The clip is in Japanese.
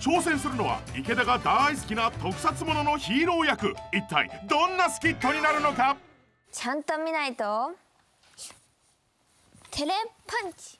挑戦するのは池田が大好きな特撮もののヒーロー役。一体どんなスキットになるのか？ちゃんと見ないと。テレパンチ。